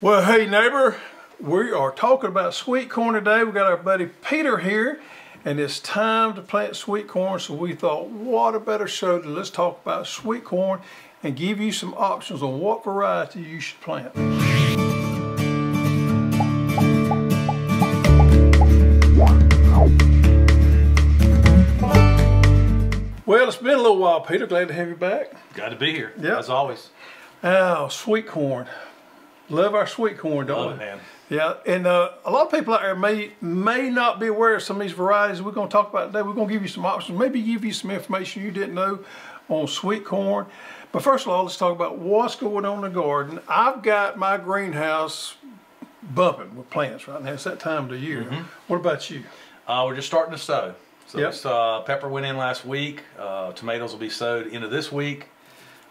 Well, hey neighbor, we are talking about sweet corn today. We got our buddy Pieter here, and it's time to plant sweet corn. So we thought, what a better show than let's talk about sweet corn and give you some options on what variety you should plant. Well, it's been a little while, Pieter. Glad to have you back. Glad to be here, Yep. as always. Oh, sweet corn. Love our sweet corn, don't Love we? it, man. Yeah, and uh, a lot of people out there may may not be aware of some of these varieties we're going to talk about today. We're going to give you some options, maybe give you some information you didn't know on sweet corn. But first of all, let's talk about what's going on in the garden. I've got my greenhouse bumping with plants right now. It's that time of the year. Mm-hmm. What about you? Uh, we're just starting to sow. So Yep. this, uh, pepper went in last week. Uh, tomatoes will be sowed into this week.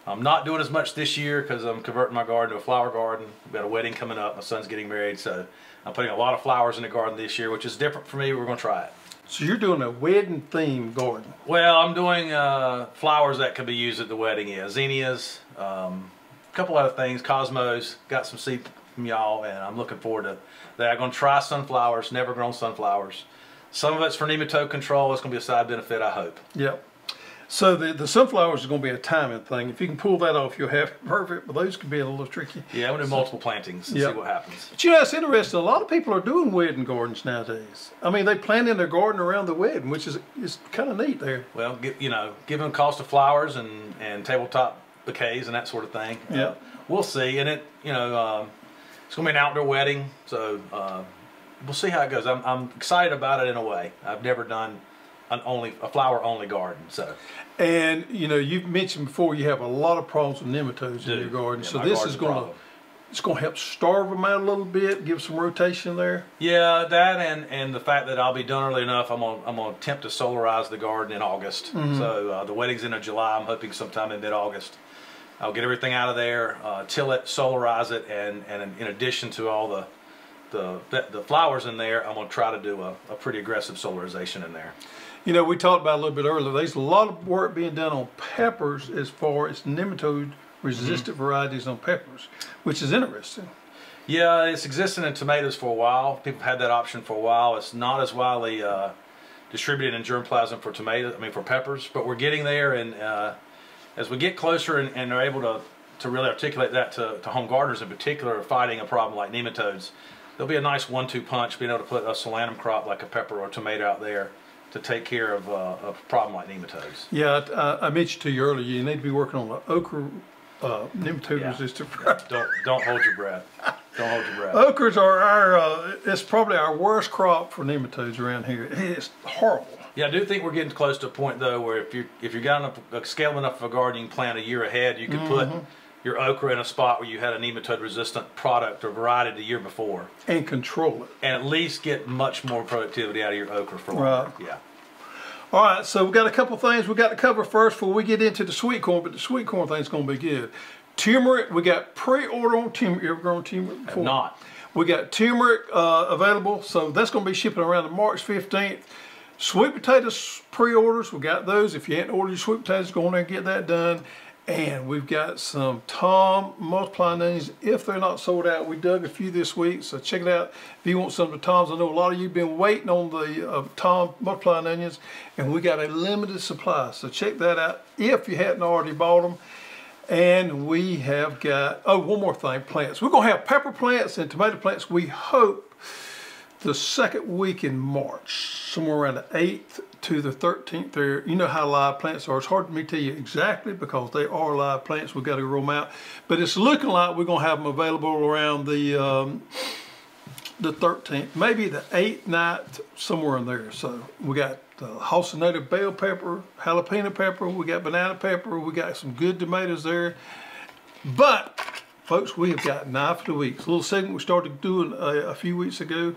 I'm not doing as much this year because I'm converting my garden to a flower garden. We've got a wedding coming up. My son's getting married, so I'm putting a lot of flowers in the garden this year, which is different for me. We're going to try it. So you're doing a wedding theme garden. Well, I'm doing uh, flowers that can be used at the wedding. Yeah, zinnias, um, a couple other things, cosmos. Got some seed from y'all, and I'm looking forward to that. I'm going to try sunflowers, never grown sunflowers. Some of it's for nematode control. It's going to be a side benefit, I hope. Yep. So the, the sunflowers is going to be a timing thing. If you can pull that off, you'll have it perfect. But those can be a little tricky. Yeah, I'm going to do multiple plantings and Yep. see what happens. But you know, it's interesting. A lot of people are doing wedding gardens nowadays. I mean, they plant in their garden around the wedding, which is is kind of neat there. Well, gi- you know, given cost of flowers and, and tabletop bouquets and that sort of thing. uh, Yeah. we'll see. And it, you know, um, it's going to be an outdoor wedding, so uh, we'll see how it goes. I'm, I'm excited about it in a way. I've never done an only a flower only garden, so And you know, you've mentioned before you have a lot of problems with nematodes in your garden. Yeah, so this is going to it's going to help starve them out a little bit, give some rotation there. yeah, that and and the fact that I'll be done early enough. I'm gonna I'm gonna attempt to solarize the garden in August. Mm-hmm. So uh, the wedding's in July. I'm hoping sometime in mid August. I'll get everything out of there, uh, till it, solarize it, and and in addition to all the the the flowers in there, I'm gonna try to do a, a pretty aggressive solarization in there. You know, we talked about a little bit earlier. There's a lot of work being done on peppers as far as nematode resistant Mm-hmm. varieties on peppers, which is interesting. Yeah, it's existing in tomatoes for a while. People have had that option for a while. It's not as widely uh, distributed in germplasm for tomatoes, I mean for peppers, but we're getting there and uh, as we get closer and, and are able to, to really articulate that to, to home gardeners in particular fighting a problem like nematodes, there'll be a nice one-two punch being able to put a solanum crop like a pepper or a tomato out there to take care of uh, a problem like nematodes. Yeah, I, I mentioned to you earlier, you need to be working on the okra uh, nematode Yeah. resistant variety. Don't, don't hold your breath. Don't hold your breath. Okras are our, uh, it's probably our worst crop for nematodes around here. It's horrible. Yeah, I do think we're getting close to a point though where if you if you got enough a scale enough of a garden, you can plant a year ahead. You could put your okra in a spot where you had a nematode resistant product or variety the year before, And control it. and at least get much more productivity out of your okra for longer. Right. Yeah. All right, so we've got a couple things we've got to cover first before we get into the sweet corn, but the sweet corn thing's going to be good. Turmeric, we got pre-order on turmeric. You ever grown turmeric before? not. We got turmeric uh, available, so that's going to be shipping around to March 15th. Sweet potatoes pre-orders, we got those. If you hadn't ordered your sweet potatoes, go on there and get that done. And we've got some Tom multiplying onions. If they're not sold out, we dug a few this week, so check it out. If you want some of the Toms, I know a lot of you have been waiting on the uh, Tom multiplying onions, and we got a limited supply. So check that out if you hadn't already bought them. And we have got, oh, one more thing, plants. We're gonna have pepper plants and tomato plants, we hope, the second week in March, somewhere around the 8th to the 13th there. You know how live plants are. It's hard for me to tell you exactly because they are live plants. We've got to grow them out. But it's looking like we're going to have them available around the um, the 13th, maybe the 8th night, somewhere in there. So we got the Halsa native bell pepper, jalapeno pepper, we got banana pepper, we got some good tomatoes there. But, folks, we have got knife of the week. It's a little segment we started doing a, a few weeks ago.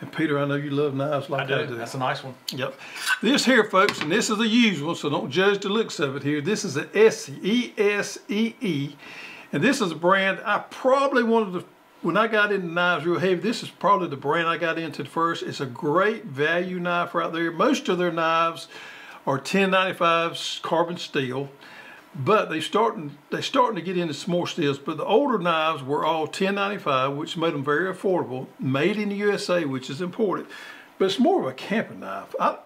And Pieter, I know you love knives like I do. do. That's a nice one. Yep. This here, folks, and this is the usual, so don't judge the looks of it here. This is Essie, E-S-E-E. And this is a brand I probably wanted to, when I got into knives real heavy, this is probably the brand I got into first. It's a great value knife right there. Most of their knives are 1095 carbon steel. But they starting they starting to get into some more steels. But the older knives were all 1095, which made them very affordable, made in the USA, which is important. But it's more of a camping knife. I,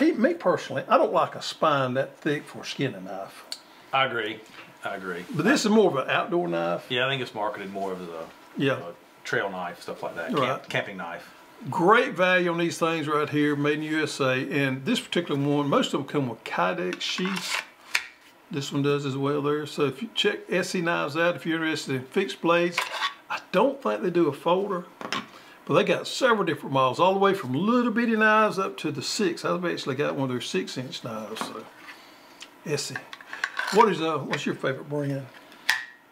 me personally, I don't like a spine that thick for a skinning knife. I agree. I agree. But this is more of an outdoor knife. Yeah, I think it's marketed more as a, Yeah. trail knife, stuff like that, Right. Camp, camping knife. Great value on these things right here, made in USA. And this particular one, most of them come with Kydex sheaths. This one does as well there. So if you check SC Knives out, if you're interested in fixed blades, I don't think they do a folder, but they got several different models, all the way from little bitty knives up to the six. I've actually got one of their six inch knives. So SC. What is uh? What's your favorite brand?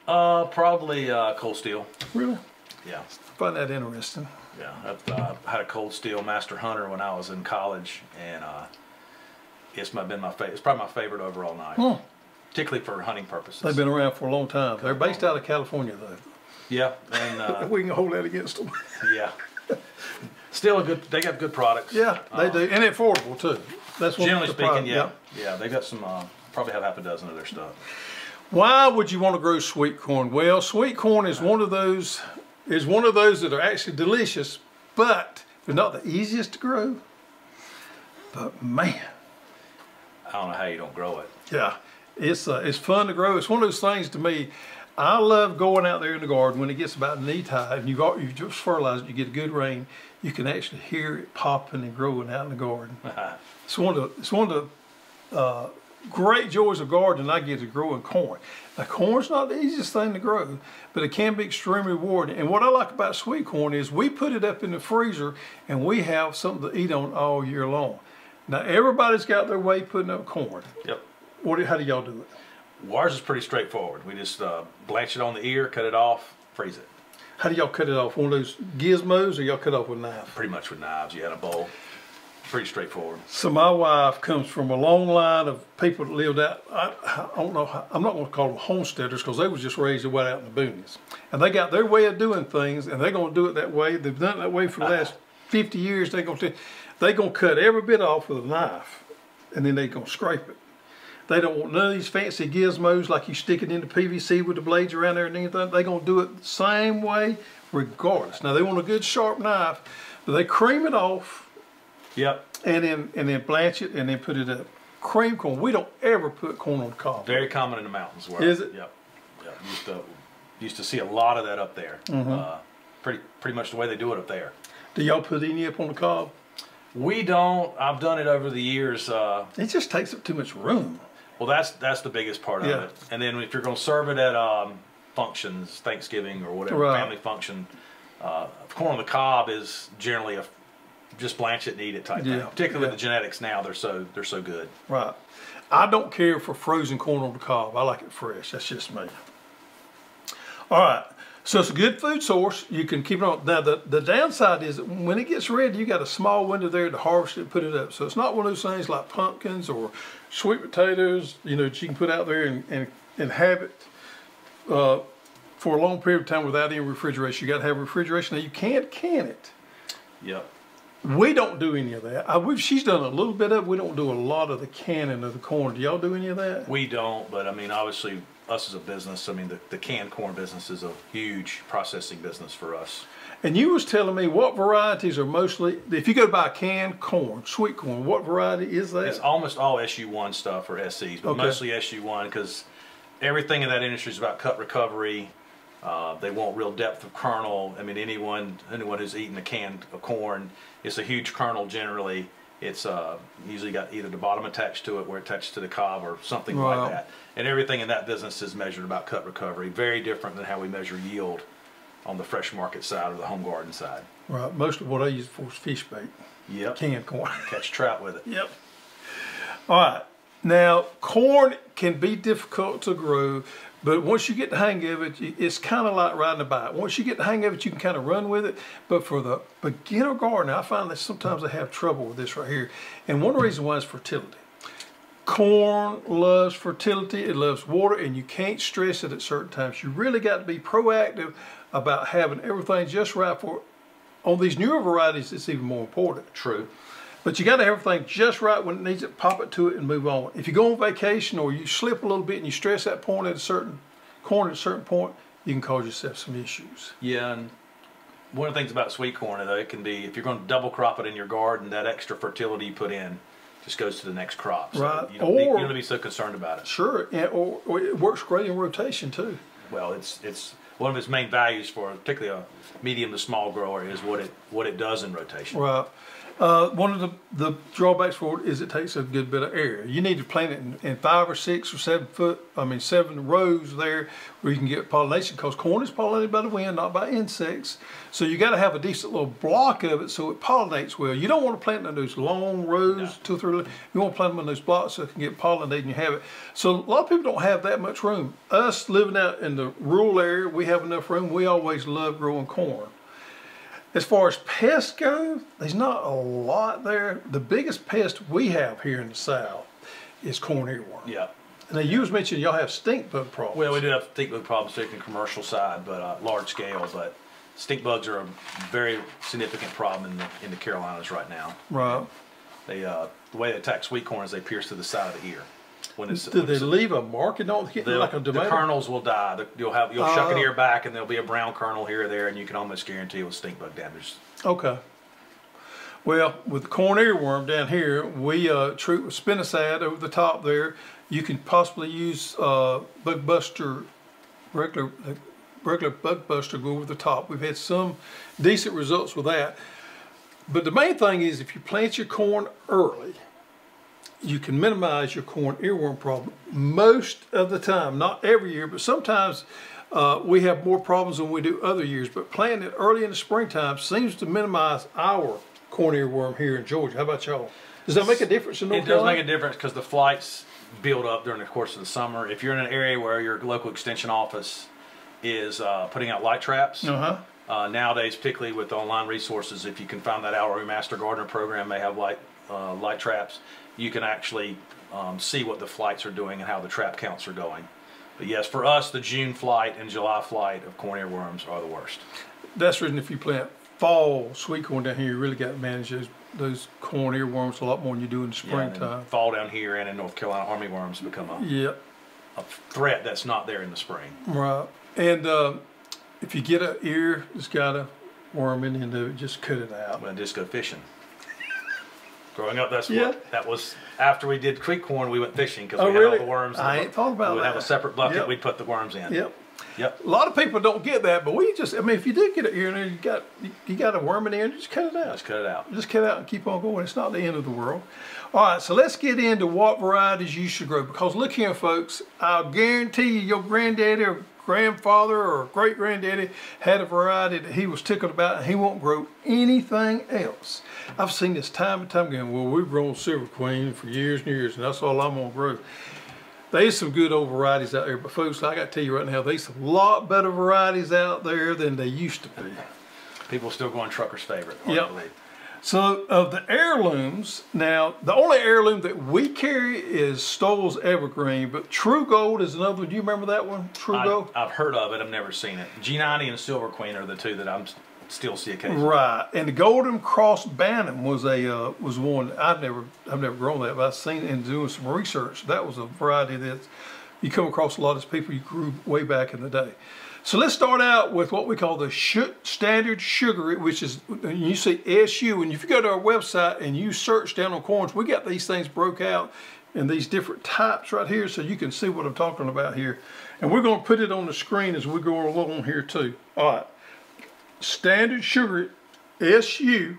Uh, probably uh, cold steel. Really? Yeah, I find that interesting. yeah. I've uh, had a cold steel Master Hunter when I was in college, and uh, it's my, been my favorite. It's probably my favorite overall knife, Hmm. Particularly for hunting purposes. They've been around for a long time. They're based out of California though. yeah, and uh, We can hold that against them. yeah. Still a good. They got good products. Yeah, they Uh, do, and affordable too. That's Generally speaking, problem, yeah, yeah. They got some. Uh, probably have half a dozen of their stuff. Why would you want to grow sweet corn? Well, sweet corn is one of those is one of those that are actually delicious, but they're not the easiest to grow. But man, I don't know how you don't grow it. yeah, it's uh, it's fun to grow. It's one of those things to me. I love going out there in the garden when it gets about knee high and you got you just fertilize it, you get a good rain, you can actually hear it popping and growing out in the garden. It's one of the, it's one of the uh, great joys of gardening I get to growing corn. Now corn's not the easiest thing to grow, but it can be extremely rewarding. And what I like about sweet corn is we put it up in the freezer and we have something to eat on all year long. Now everybody's got their way putting up corn. Yep. What how do y'all do it? Ours is pretty straightforward. We just uh, blanch it on the ear, cut it off, freeze it. How do y'all cut it off? One of those gizmos or y'all cut off with knives? Pretty much with knives. You had a bowl. Pretty straightforward. So my wife comes from a long line of people that lived out. I, I don't know. how- I'm not going to call them homesteaders because they was just raised way out in the boonies, and they got their way of doing things, and they're going to do it that way. They've done it that way for the last 50 years. They're going to they going to cut every bit off with a knife, and then they're going to scrape it. They don't want none of these fancy gizmos like you stick it into PVC with the blades around there and anything. They're going to do it the same way regardless. Now they want a good sharp knife, but they cream it off Yep. and then and then blanch it and then put it up. Cream corn. We don't ever put corn on the cob. Very common in the mountains. Where Is it? Yep. Yep. Used to used to see a lot of that up there. Mm-hmm. Uh, pretty pretty much the way they do it up there. Do y'all put any up on the cob? We don't. I've done it over the years. Uh, It just takes up too much room. Well, that's that's the biggest part of it. And then if you're going to serve it at um, functions, Thanksgiving or whatever Right. family function, uh, corn on the cob is generally a just blanch it and eat it type thing. Yeah. Particularly Yeah. with the genetics now, they're so they're so good. Right. I don't care for frozen corn on the cob. I like it fresh. That's just me. All right. So it's a good food source. You can keep it on. Now the, the downside is that when it gets ready, you got a small window there to harvest it and put it up. So it's not one of those things like pumpkins or sweet potatoes, you know, that you can put out there and, and, and have it uh, for a long period of time without any refrigeration. You got to have refrigeration. Now you can't can it. Yep. We don't do any of that. I, we've, she's done a little bit of. it. We don't do a lot of the canning of the corn. Do y'all do any of that? We don't, but I mean, obviously, us as a business, I mean, the, the canned corn business is a huge processing business for us. And you was telling me what varieties are mostly. If you go buy canned corn, sweet corn, what variety is that? It's almost all SU1 stuff or SEs, but Okay. mostly SU1 because everything in that industry is about cut recovery. Uh, they want real depth of kernel. I mean, anyone anyone who's eaten a can of corn, it's a huge kernel generally. It's uh, usually got either the bottom attached to it where it attaches to the cob or something Wow. like that. And everything in that business is measured about cut recovery. Very different than how we measure yield on the fresh market side or the home garden side. right. Most of what I use for is fish bait, Yep. canned corn. Catch trout with it. Yep. All right. Now, corn can be difficult to grow, but once you get the hang of it, it's kind of like riding a bike. Once you get the hang of it, you can kind of run with it. But for the beginner gardener, I find that sometimes they have trouble with this right here. And one reason why is fertility. Corn loves fertility, it loves water, and you can't stress it at certain times. You really got to be proactive about having everything just right for On these newer varieties, it's even more important. True. But you got to have everything just right when it needs it, pop it to it and move on. If you go on vacation or you slip a little bit and you stress that point at a certain corner at a certain point, you can cause yourself some issues. Yeah, and one of the things about sweet corn, though, it can be if you're going to double crop it in your garden, that extra fertility you put in just goes to the next crop. So Right. You don't, need, you don't need to be so concerned about it. Sure, and, or, or it works great in rotation too. Well, it's it's one of its main values for particularly a medium to small grower is what it what it does in rotation. Right. Uh, one of the, the drawbacks for it is it takes a good bit of area. You need to plant it in, in five or six or seven foot, I mean seven rows there where you can get pollination because corn is pollinated by the wind, not by insects. So you got to have a decent little block of it so it pollinates well. You don't want to plant it in those long rows, No. two or three. You want to plant them in those blocks so it can get pollinated and you have it. So a lot of people don't have that much room. Us living out in the rural area, we have enough room. We always love growing corn. As far as pests go, there's not a lot there. The biggest pest we have here in the south is corn earworm. Yeah. Now you was mentioning y'all have stink bug problems. Well, we do have stink bug problems, particularly commercial side, but uh, large scale. But stink bugs are a very significant problem in the in the Carolinas right now. right. They uh, the way they attack sweet corn is they pierce to the side of the ear. When it's, when they it's- leave a mark and don't get the, like a the kernels will die. The- you'll have you'll shuck an Oh. ear back, and there'll be a brown kernel here or there, and you can almost guarantee it was stink bug damage. Okay. Well, with the corn earworm down here, we uh, treat with spinosad over the top there. You can possibly use uh, bug buster, regular uh, regular bug buster go over the top. We've had some decent results with that. But the main thing is if you plant your corn early, you can minimize your corn earworm problem most of the time. Not every year, but sometimes uh, we have more problems than we do other years. But planting it early in the springtime seems to minimize our corn earworm here in Georgia. How about y'all? Does that make a difference in North It does make a difference because the flights build up during the course of the summer. If you're in an area where your local extension office is uh, putting out light traps, Uh-huh. uh, nowadays, particularly with online resources, if you can find that Hourly Master Gardener program, they have light uh, light traps. You can actually um, see what the flights are doing and how the trap counts are going. But yes, for us, the June flight and July flight of corn earworms are the worst. That's the reason if you plant fall sweet corn down here, you really got to manage those, those corn earworms a lot more than you do in the Yeah, springtime. fall down here and in North Carolina, army worms become a, Yep. a threat that's not there in the spring. Right. And uh, if you get an ear that's got a worm in the end of it, just cut it out. I'm just go fishing. Growing up, that's Yeah. what that was. After we did creek corn, we went fishing because Oh, we had really? all the worms. I ain't thought about we would have a separate bucket. Yep. We'd put the worms in. Yep. Yep. A lot of people don't get that, but we just, I mean, if you did get it, in there, you got, you got a worm in there, just cut it out. Let's cut it out. Just cut it out and keep on going. It's not the end of the world. All right, so let's get into what varieties you should grow. Because look here, folks, I'll guarantee you your granddaddy or grandfather or great granddaddy had a variety that he was tickled about and he won't grow anything else. I've seen this time and time again. Well, we've grown Silver Queen for years and years, and that's all I'm to grow. There's some good old varieties out there, but folks, I got to tell you right now, there's a lot better varieties out there than they used to be. People still going trucker's favorite. Yep. So of the heirlooms, now the only heirloom that we carry is Stowell's Evergreen, but True Gold is another one. Do you remember that one? True I, Gold? I've heard of it. I've never seen it. G90 and Silver Queen are the two that I'm still see occasionally. Right, and the Golden Cross Bantam was a uh, was one I've never I've never grown that, but I've seen it and doing some research. That was a variety that you come across a lot of people you grew way back in the day. So let's start out with what we call the standard sugar, which is you see SU, and if you go to our website and you search down on corns, we got these things broke out in these different types right here, so you can see what I'm talking about here. And we're going to put it on the screen as we go along here too. All right standard sugar SU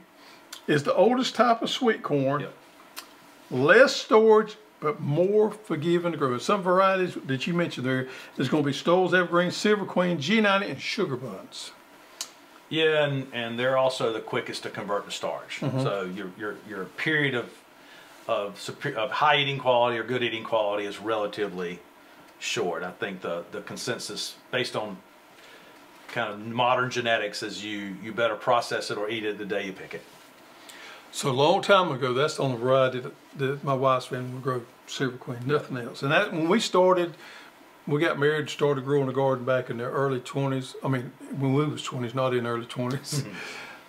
is the oldest type of sweet corn. Yep. Less storage, but more forgiving to grow. Some varieties that you mentioned there, there is going to be Stowell's Evergreen, Silver Queen, G90, and Sugar Buns. Yeah, and, and they're also the quickest to convert to starch. Mm-hmm. So your your your period of of of high eating quality or good eating quality is relatively short. I think the the consensus based on kind of modern genetics is you you better process it or eat it the day you pick it. So a long time ago, that's on the only variety that, that my wife's family would grow, Silver Queen, nothing else. And that when we started, we got married, started growing a garden back in the early 20s. I mean, when we was 20s, not in early 20s.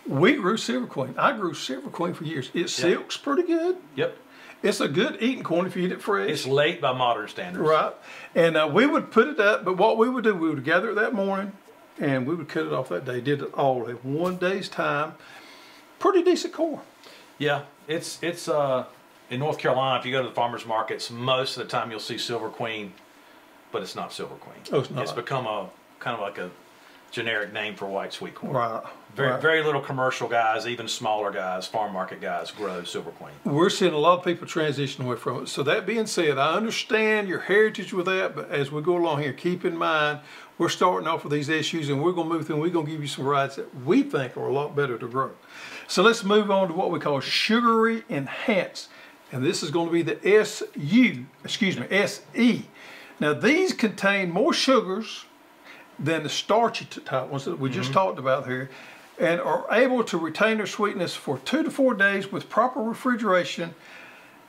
We grew Silver Queen. I grew Silver Queen for years. It silks pretty good. Yep. It's a good eating corn if you eat it fresh. It's late by modern standards. Right. And uh, we would put it up, but what we would do, we would gather it that morning and we would cut it off that day. Did it all in one day's time. Pretty decent corn. Yeah, it's it's uh in North Carolina. If you go to the farmers markets, most of the time you'll see Silver Queen, but it's not Silver Queen. Oh, it's not. It's become a kind of like a generic name for white sweet corn. Right. Very right. very little commercial guys, even smaller guys, farm market guys, grow Silver Queen. We're seeing a lot of people transition away from it. So that being said, I understand your heritage with that, but as we go along here, keep in mind we're starting off with these issues and we're going to move through and we're going to give you some varieties that we think are a lot better to grow. So let's move on to what we call sugary enhanced. And this is going to be the SU, excuse me, SE. Now these contain more sugars than the starchy type ones that we just mm-hmm. talked about here and are able to retain their sweetness for two to four days with proper refrigeration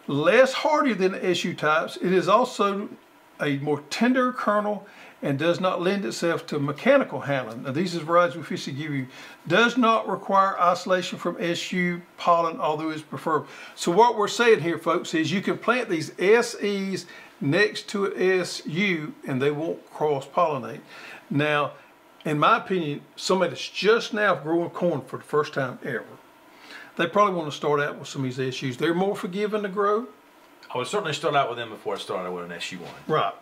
less hardy than the SU types. It is also a more tender kernel and does not lend itself to mechanical handling. Now these is varieties we officially give you. Does not require isolation from SU pollen, although it's preferred. So what we're saying here, folks, is you can plant these SEs next to an SU and they won't cross-pollinate. Now, in my opinion, somebody that's just now growing corn for the first time ever, they probably want to start out with some of these SUs. They're more forgiving to grow. I would certainly start out with them before I started with an SU one. Right.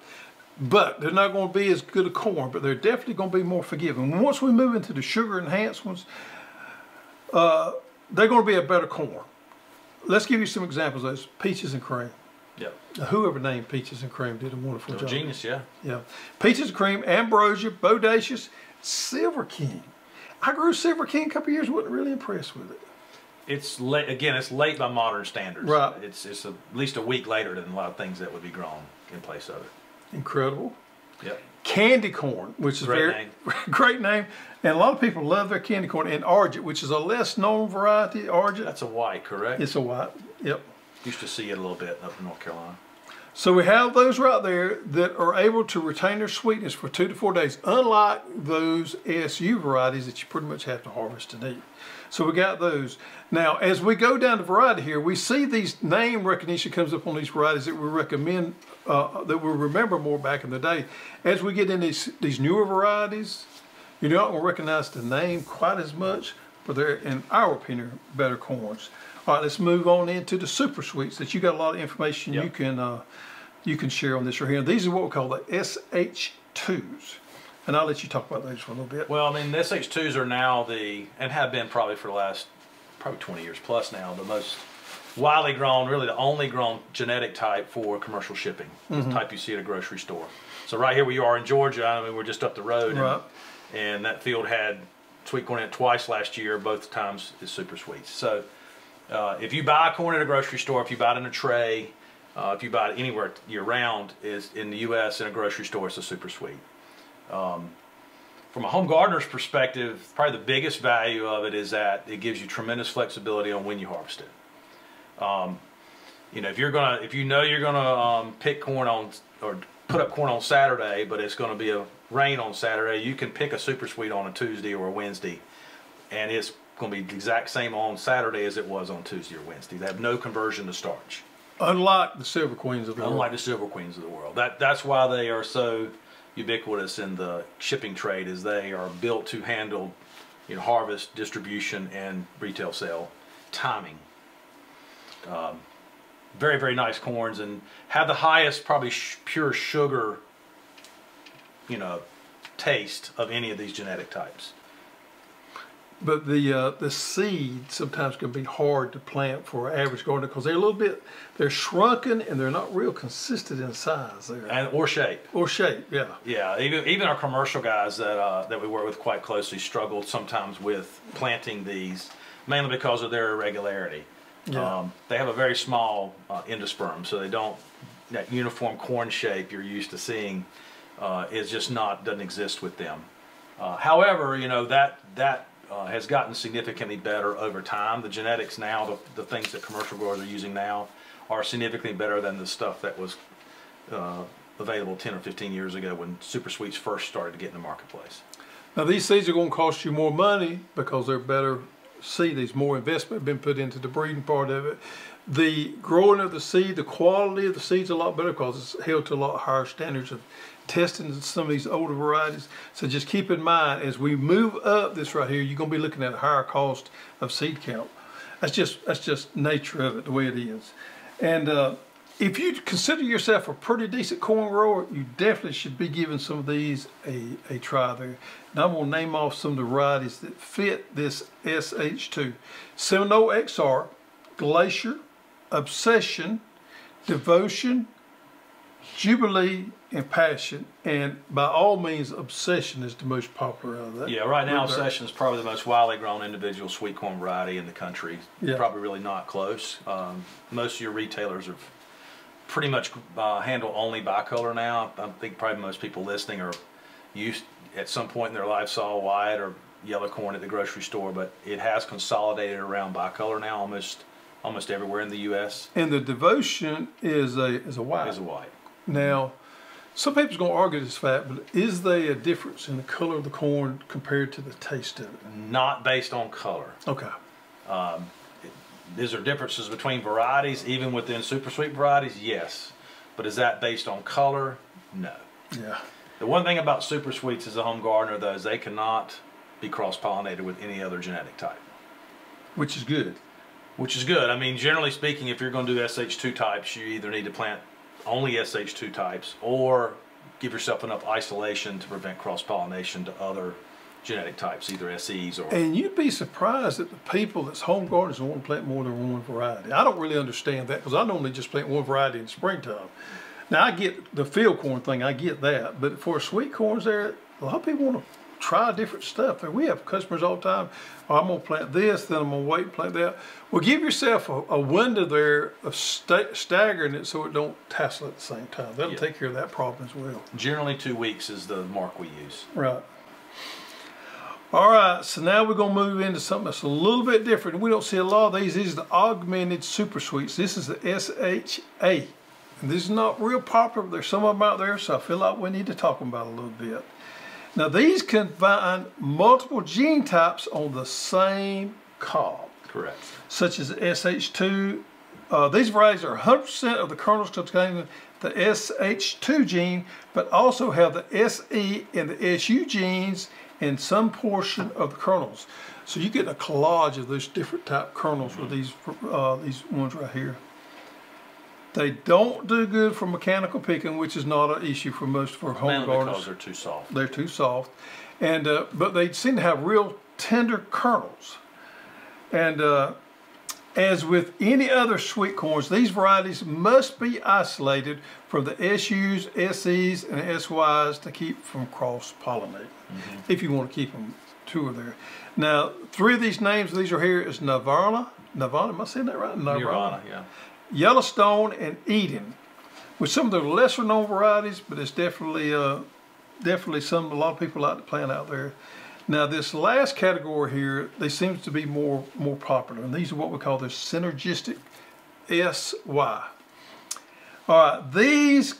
But they're not going to be as good a corn, but they're definitely going to be more forgiving. Once we move into the sugar enhanced ones, uh, they're going to be a better corn. Let's give you some examples of those. Peaches and cream. Now, whoever named Peaches and Cream did a wonderful job. genius, yeah. Yeah. Peaches and Cream, Ambrosia, Bodacious, Silver King. I grew Silver King a couple years, wasn't really impressed with it. It's late again. It's late by modern standards. Right. It's it's a, at least a week later than a lot of things that would be grown in place of it. Incredible. Yep. Candy corn, which is Great very name. great name, and a lot of people love their candy corn. And Argent, which is a less known variety, Argent, That's a white, correct? it's a white. Yep. Used to see it a little bit up in North Carolina. So we have those right there that are able to retain their sweetness for two to four days, unlike those SU varieties that you pretty much have to harvest and eat. So we got those. Now, as we go down the variety here, we see these name recognition comes up on these varieties that we recommend, uh, that we remember more back in the day. As we get in these, these newer varieties, you're not going to recognize the name quite as much, but they're, in our opinion, better corns. All right, let's move on into the super sweets that you got a lot of information Yep. you can uh, you can share on this right here. These are what we call the SH2s. And I'll let you talk about those for a little bit. Well, I mean, the SH2s are now the, and have been probably for the last, probably 20 years plus now, the most widely grown, really the only grown genetic type for commercial shipping. Mm-hmm. The type you see at a grocery store. So right here we are in Georgia. I mean, we're just up the road. and- And, that field had sweet corn in it twice last year. Both times is super sweet. So uh, if you buy corn at a grocery store, if you buy it in a tray, uh, if you buy it anywhere year round, is in the U.S. in a grocery store, it's a super sweet. Um, from a home gardener's perspective, probably the biggest value of it is that it gives you tremendous flexibility on when you harvest it. Um, you know, if you're gonna, if you know you're gonna um, pick corn on or put up corn on Saturday, but it's gonna be a rain on Saturday, you can pick a super sweet on a Tuesday or a Wednesday, and it's gonna be the exact same on Saturday as it was on Tuesday or Wednesday. They have no conversion to starch Unlike the Silver Queens of the unlike world. the silver queens of the world. That that's why they are so ubiquitous in the shipping trade, is they are built to handle, you know, harvest, distribution, and retail sale timing. Um, very very nice corns and have the highest probably pure sugar, you know, taste of any of these genetic types. But the uh, the seed sometimes can be hard to plant for an average gardener because they're a little bit, they're shrunken and they're not real consistent in size there. And or shape. or shape, yeah. Yeah, even even our commercial guys that uh, that we work with quite closely struggle sometimes with planting these, mainly because of their irregularity. Yeah. Um, they have a very small uh, endosperm, so they don't that uniform corn shape you're used to seeing uh, is just not doesn't exist with them. Uh, however, you know that that uh, has gotten significantly better over time. The genetics now, the, the things that commercial growers are using now, are significantly better than the stuff that was uh, available 10 or 15 years ago when super sweets first started to get in the marketplace. Now these seeds are going to cost you more money because they're better seed. There's more investment been put into the breeding part of it. The growing of the seed, the quality of the seed's a lot better because it's held to a lot higher standards of testing some of these older varieties. So just keep in mind as we move up this right here, you're going to be looking at a higher cost of seed count. That's just that's just nature of it, the way it is. And uh, if you consider yourself a pretty decent corn grower, you definitely should be giving some of these a, a try there. Now I'm going to name off some of the varieties that fit this SH2. Seminole XR, Glacier, Obsession, Devotion, Jubilee, and Passion. And by all means, Obsession is the most popular out of that. Yeah, right now. Obsession is probably the most widely grown individual sweet corn variety in the country. Yeah. Probably really not close. Um, most of your retailers are pretty much uh, handle only bicolor now. I think probably most people listening are used at some point in their life saw white or yellow corn at the grocery store, but it has consolidated around bicolor now almost almost everywhere in the U.S. And the Devotion is a is a white. is a white. Now, some people's going to argue this fact, but is there a difference in the color of the corn compared to the taste of it? Not based on color. Okay. Um, is there differences between varieties, even within super sweet varieties? Yes. But is that based on color? No. Yeah. The one thing about super sweets as a home gardener, though, is they cannot be cross pollinated with any other genetic type, Which is good. which is good. I mean, generally speaking, if you're going to do SH2 types, you either need to plant only SH2 types or give yourself enough isolation to prevent cross pollination to other genetic types, either SEs or. And you'd be surprised at the people that's home gardeners want to plant more than one variety. I don't really understand that because I normally just plant one variety in springtime. Now I get the field corn thing, I get that, but for sweet corns there, a lot of people want to try different stuff. There, we have customers all the time. "Oh, I'm gonna plant this, then I'm gonna wait and plant that. Well, give yourself a, a window there of sta- staggering it so it don't tassel at the same time. That'll Yeah. take care of that problem as well. Generally, two weeks is the mark we use. Right. All right, so now we're gonna move into something that's a little bit different. We don't see a lot of these. These are the augmented super sweets. This is the SHA. And this is not real popular. There's some of them out there, so I feel like we need to talk about it a little bit. Now these combine multiple gene types on the same cob Correct. such as SH2. Uh, these varieties are 100% of the kernels containing the SH2 gene, but also have the SE and the SU genes in some portion of the kernels. So you get a collage of those different type kernels with these uh, these ones right here. They don't do good for mechanical picking, which is not an issue for most of our home Mainly gardeners because they're too soft. they're too soft, and uh, but they seem to have real tender kernels. And uh, as with any other sweet corns, these varieties must be isolated from the SUs, SEs, and SYs to keep from cross pollinating. If you want to keep them two of there. Now, three of these names, these are here is Nirvana. Nirvana, am I saying that right? Nirvana, yeah. Yellowstone and Eden, with some of the lesser known varieties, but it's definitely uh, definitely some a lot of people like to plant out there. Now this last category here, they seem to be more more popular, and these are what we call the synergistic SY. All right, these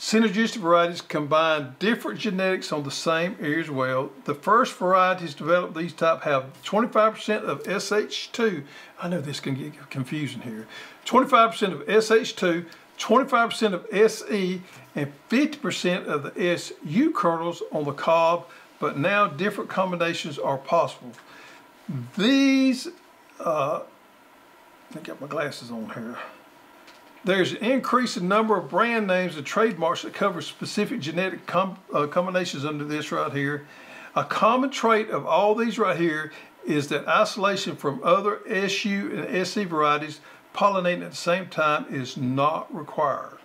synergistic varieties combine different genetics on the same area as well. The first varieties developed these type have 25% of SH2. I know this can get confusing here. 25% of SH2, 25% of SE, and 50% of the SU kernels on the cob, but now different combinations are possible. These, uh, I got my glasses on here. There's an increasing number of brand names and trademarks that cover specific genetic com uh, combinations under this right here. A common trait of all these right here is that isolation from other SU and SE varieties pollinating at the same time is not required,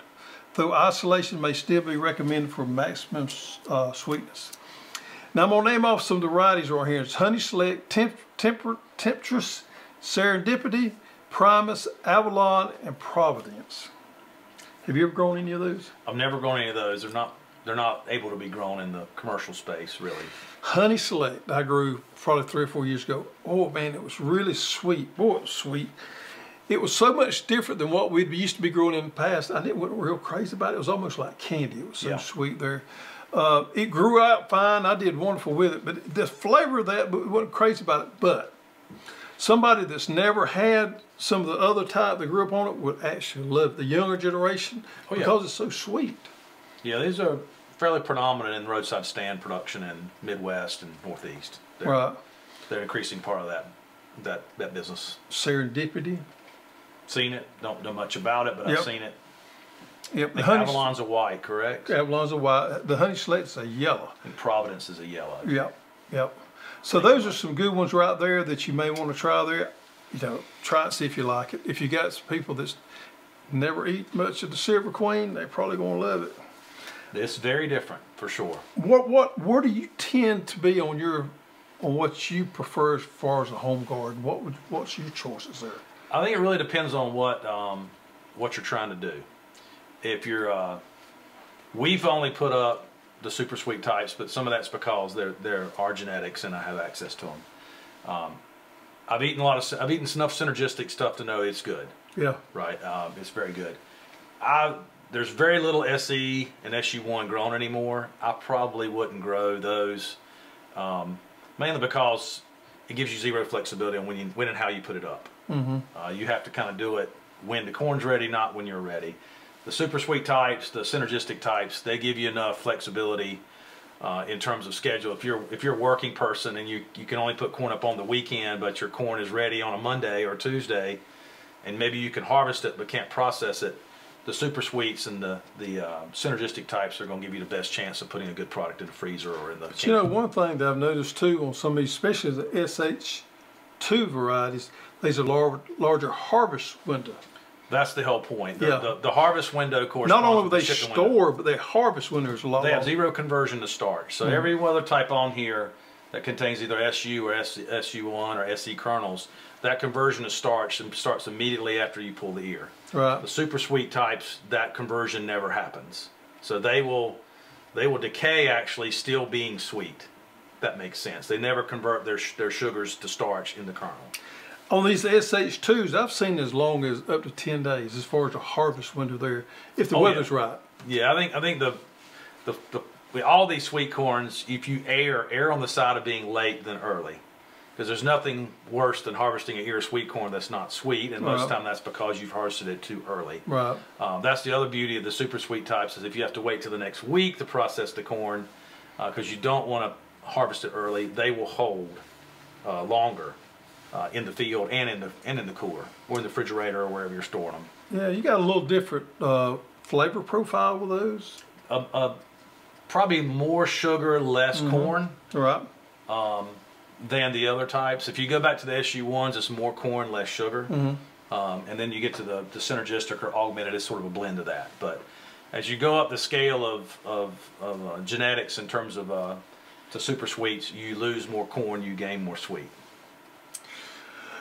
though isolation may still be recommended for maximum uh, sweetness. Now I'm gonna name off some of the varieties right here. It's Honey Select, Temp Temper Temptress, Serendipity, Primus, Avalon, and Providence. Have you ever grown any of those? I've never grown any of those. They're not they're not able to be grown in the commercial space, really. Honey Select, I grew probably three or four years ago. Oh man, it was really sweet. Boy, it was sweet. It was so much different than what we used to be growing in the past. I didn't wasn't real crazy about it. It was almost like candy. It was so Yeah. sweet there. Uh, it grew out fine. I did wonderful with it, but the flavor of that, but we wasn't crazy about it. But somebody that's never had some of the other type that grew up on it would actually love the younger generation Oh, yeah. because it's so sweet. Yeah, these are fairly predominant in roadside stand production in Midwest and Northeast. They're, Right. they're an increasing part of that that that business. Serendipity. Seen it, don't know much about it, but Yep. I've seen it. Yep. The honey, Avalon's a white, correct? Avalon's a white. The honey select's a yellow. And Providence is a yellow. Yep. Yep. So those are some good ones right there that you may want to try there. You know, try it see if you like it. If you got some people that's never eat much of the Silver Queen, they're probably gonna love it. It's very different for sure. What what where do you tend to be on your on what you prefer as far as a home garden? What would what's your choices there? I think it really depends on what um, what you're trying to do. If you're, uh, we've only put up the super sweet types, but some of that's because they're they're our genetics and I have access to them. Um, I've eaten a lot of I've eaten enough synergistic stuff to know it's good. Yeah. Right, um, it's very good. I there's very little SE and SU1 grown anymore. I probably wouldn't grow those, um, mainly because it gives you zero flexibility on when you when and how you put it up. Mm-hmm. Uh, you have to kind of do it when the corn's ready, not when you're ready. The super sweet types, the synergistic types, they give you enough flexibility uh, in terms of schedule. If you're if you're a working person and you you can only put corn up on the weekend, but your corn is ready on a Monday or Tuesday, and maybe you can harvest it but can't process it. The super sweets and the the uh, synergistic types are going to give you the best chance of putting a good product in the freezer or in the. But you know, one thing that I've noticed too on some of these, especially the SH2 varieties, these are lar- larger harvest window. That's the whole point. The, Yeah. the, the harvest window course. Not only will the they window. store, but their harvest window is a lot They have zero conversion to starch. So every other type on here that contains either SU or S, SU1 or SE kernels, that conversion to starch starts immediately after you pull the ear. Right. The super sweet types, that conversion never happens. So they will they will decay actually still being sweet. That makes sense. They never convert their their sugars to starch in the kernel. On these SH2s, I've seen as long as up to 10 days as far as the harvest window there, if the Oh, yeah. weather's right. Yeah, I think I think the the, the all these sweet corns, if you err err on the side of being late than early, because there's nothing worse than harvesting an ear of sweet corn that's not sweet, and most of the time that's because you've harvested it too early. Right. Um, that's the other beauty of the super sweet types is if you have to wait till the next week to process the corn, because you don't want to harvest it early, they will hold uh, longer uh, in the field and in the and in the cooler or in the refrigerator or wherever you're storing them. Yeah, you got a little different uh, flavor profile with those. Uh, uh, probably more sugar, less corn. Right. Than the other types. If you go back to the SU ones, it's more corn, less sugar. Um, and then you get to the, the synergistic or augmented, it's sort of a blend of that. But as you go up the scale of, of, of uh, genetics in terms of uh, to super sweets, you lose more corn, you gain more sweet.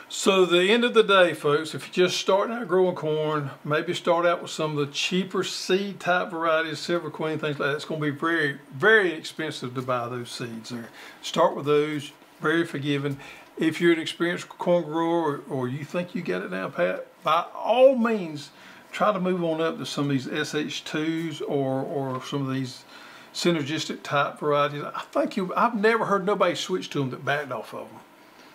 So the end of the day, folks, if you're just starting out growing corn, maybe start out with some of the cheaper seed type varieties, Silver Queen, things like that. It's going to be very, very expensive to buy those seeds there. Start with those, very forgiving. If you're an experienced corn grower or, or you think you get it down pat, by all means, try to move on up to some of these SH2s or, or some of these synergistic type varieties. I think you, I've never heard nobody switch to them that backed off of them.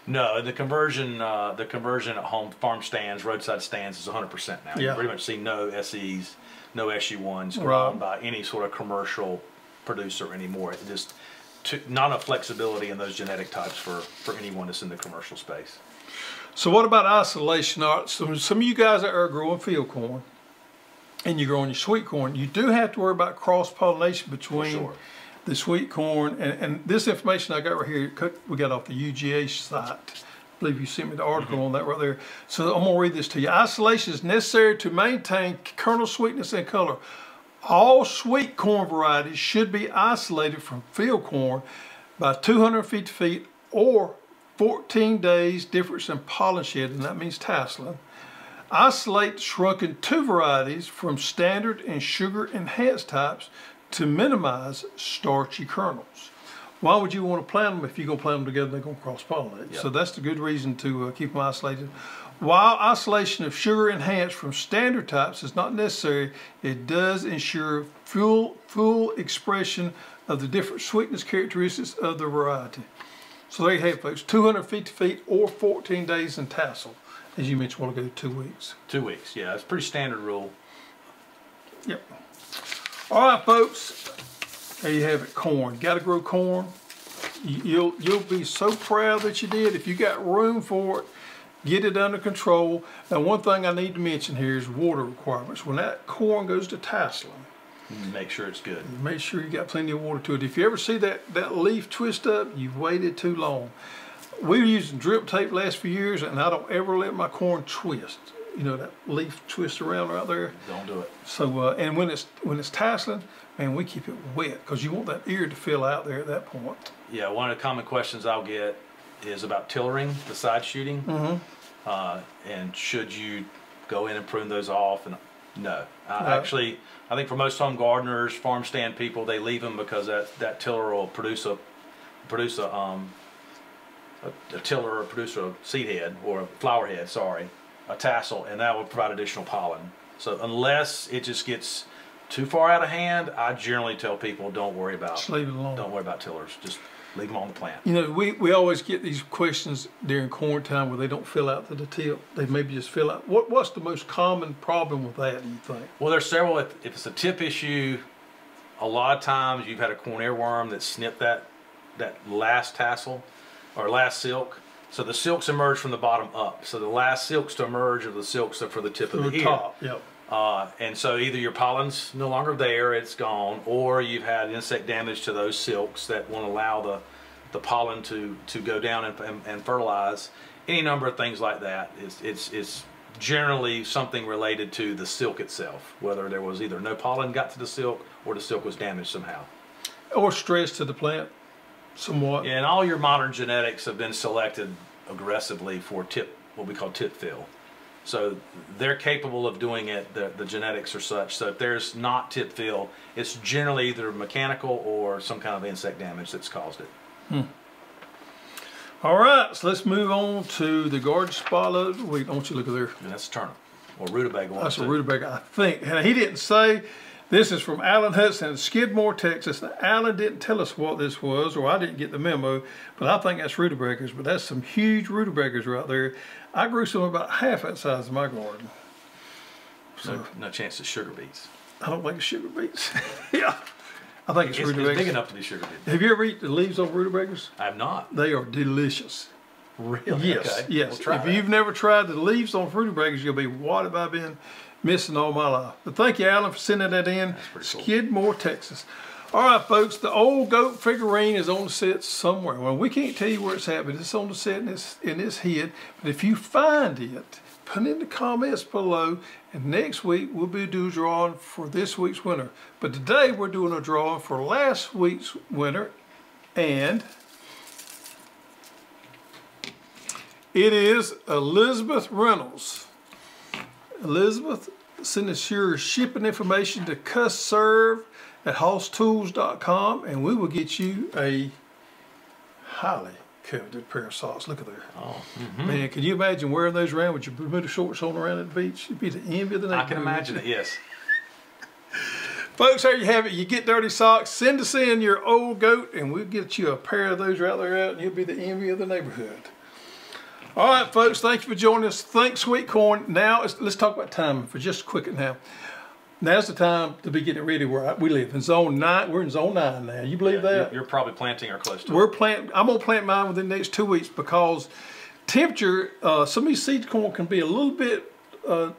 No, the conversion, uh, the conversion at home farm stands, roadside stands is 100% now. You Yeah. pretty much see no SEs, no SU1s Right. by any sort of commercial producer anymore. It just to, not enough flexibility in those genetic types for, for anyone that's in the commercial space. So what about isolation? Right, so some of you guys are growing field corn and you're growing your sweet corn, you do have to worry about cross pollination between sure. the sweet corn and, and this information I got right here, we got off the UGA site. I believe you sent me the article mm-hmm. on that right there. So I'm gonna read this to you. Isolation is necessary to maintain kernel sweetness and color. All sweet corn varieties should be isolated from field corn by 250 feet or 14 days difference in pollen shed, and that means tasseling. Isolate shrunken two varieties from standard and sugar enhanced types to minimize starchy kernels. Why would you want to plant them if you're going to plant them together? They're going to cross pollinate. Yep. So that's the good reason to uh, keep them isolated. While isolation of sugar enhanced from standard types is not necessary, it does ensure full full expression of the different sweetness characteristics of the variety. So there you have it, folks. 250 feet or 14 days in tassel. As you mentioned a while ago, two weeks. Two weeks. Yeah, it's pretty standard rule. Yep. All right, folks. There you have it. Corn. Got to grow corn. You'll you'll be so proud that you did. If you got room for it, get it under control. Now, one thing I need to mention here is water requirements. When that corn goes to tasseling, Make sure it's good. make sure you got plenty of water to it. If you ever see that, that leaf twist up, you've waited too long. We were using drip tape last few years, and I don't ever let my corn twist. You know that leaf twist around right there. Don't do it. So uh, and when it's when it's tasseling, man, we keep it wet because you want that ear to fill out there at that point. Yeah, one of the common questions I'll get is about tillering, the side shooting. Mm-hmm. Uh, and should you go in and prune those off? And no, uh, No. actually, I think for most home gardeners, farm stand people, they leave them because that, that tiller will produce a produce a um a, a tiller or produce a seed head or a flower head, sorry, a tassel, and that will provide additional pollen. So unless it just gets too far out of hand, I generally tell people don't worry about Just leave it alone. don't worry about tillers. Just leave them on the plant. You know, we, we always get these questions during quarantine where they don't fill out the detail. They maybe just fill out. What what's the most common problem with that? Do you think? Well, there's several. If, if it's a tip issue, a lot of times you've had a corn earworm that snipped that that last tassel or last silk. So the silks emerge from the bottom up. So the last silks to emerge are the silks that are for the tip of the, the ear. top. Yep. Uh, and so either your pollen's no longer there, it's gone, or you've had insect damage to those silks that won't allow the, the pollen to, to go down and, and, and fertilize. Any number of things like that. It's, it's, it's generally something related to the silk itself, whether there was either no pollen got to the silk or the silk was damaged somehow. Or stress to the plant, somewhat. Yeah, And all your modern genetics have been selected aggressively for tip, what we call tip fill. So they're capable of doing it. The, the genetics are such. So if there's not tip fill, it's generally either mechanical or some kind of insect damage that's caused it. Hmm. All right, so let's move on to the garden spotlight. Wait, don't you look at there? And that's a turnip or rutabaga one. That's a rutabaga, I think. And he didn't say. This is from Alan Hudson, Skidmore, Texas. Now, Alan didn't tell us what this was, or I didn't get the memo, but I think that's rutabagas. But that's some huge rutabagas right there. I grew some about half that size in my garden. No, no chance of sugar beets. I don't think it's sugar beets. yeah, I think it's, It's, it's big enough to be sugar beets. Have you ever eaten the leaves of rutabagas? I have not. They are delicious. Really? Yes, Okay. yes. We'll if that. you've never tried the leaves on rutabagas, you'll be, what have I been missing all my life? But thank you, Alan, for sending that in. pretty cool. Skidmore, Texas. All right, folks, the old goat figurine is on the set somewhere. Well, we can't tell you where it's at, but it's on the set and it's, and it's hid. But if you find it, put it in the comments below. And next week, we'll be doing a drawing for this week's winner. But today, we're doing a drawing for last week's winner. And It is Elizabeth Reynolds. Elizabeth, send us your shipping information to custserve at hosstools.com and we will get you a highly coveted pair of socks. Look at there. Oh, mm-hmm. Man, can you imagine wearing those around with your Bermuda shorts on around at the beach? You'd be the envy of the neighborhood. I can imagine it. Yes. Folks, there you have it. You get dirty socks, send us in your old goat, and we'll get you a pair of those right there out, and you'll be the envy of the neighborhood. All right, folks, thank you for joining us. Thanks, Sweet Corn. Now, let's talk about timing for just a quick now. Now's the time to be getting ready where I- we live in zone nine. We're in zone nine now. You believe You're, that? you're probably planting or close to We're it. plant. I'm gonna plant mine within the next two weeks because temperature. Uh, some of these seed corn can be a little bit uh,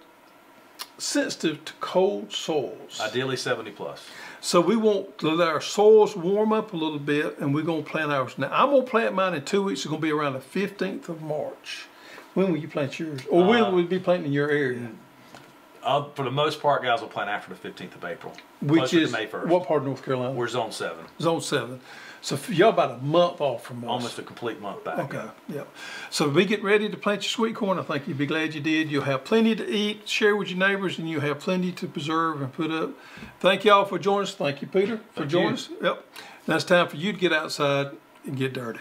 sensitive to cold soils. Ideally 70 plus. So we want to let our soils warm up a little bit, and we're gonna plant ours. Now I'm gonna plant mine in two weeks. It's gonna be around the 15th of March. When will you plant yours, or when Uh, will we be planting in your area? Uh, for the most part, guys will plant after the 15th of April. Which is May 1st. what part of North Carolina? We're zone seven, Zone seven. So y'all about a month off from us. almost a complete month back. Okay, yeah. So we get ready to plant your sweet corn. I think you'll be glad you did. You'll have plenty to eat, share with your neighbors, and you'll have plenty to preserve and put up. Thank y'all for joining us. Thank you, Pieter, for Thank joining you. us. Yep. Now it's time for you to get outside and get dirty.